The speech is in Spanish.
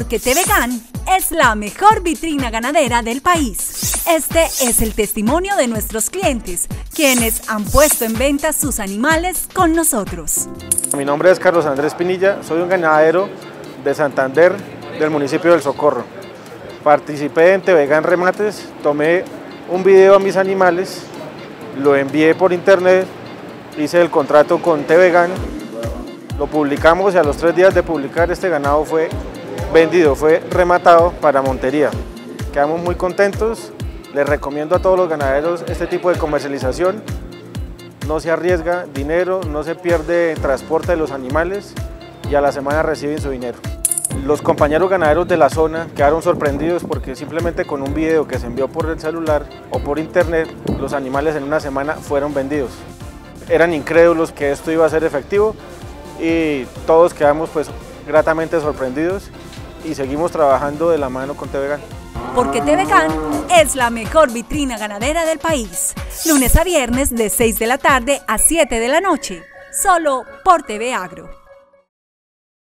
porque Tevegan es la mejor vitrina ganadera del país. Este es el testimonio de nuestros clientes, quienes han puesto en venta sus animales con nosotros. Mi nombre es Carlos Andrés Pinilla, soy un ganadero de Santander, del municipio del Socorro. Participé en Tevegan Remates, tomé un video a mis animales, lo envié por internet, hice el contrato con Tevegan, lo publicamos y a los tres días de publicar este ganado fue vendido, fue rematado para Montería. Quedamos muy contentos, les recomiendo a todos los ganaderos este tipo de comercialización. No se arriesga dinero, no se pierde transporte de los animales y a la semana reciben su dinero. Los compañeros ganaderos de la zona quedaron sorprendidos porque simplemente con un video que se envió por el celular o por internet, los animales en una semana fueron vendidos. Eran incrédulos que esto iba a ser efectivo y todos quedamos pues gratamente sorprendidos y seguimos trabajando de la mano con Tevegan. Porque Tevegan es la mejor vitrina ganadera del país. Lunes a viernes de 6 de la tarde a 7 de la noche. Solo por TV Agro.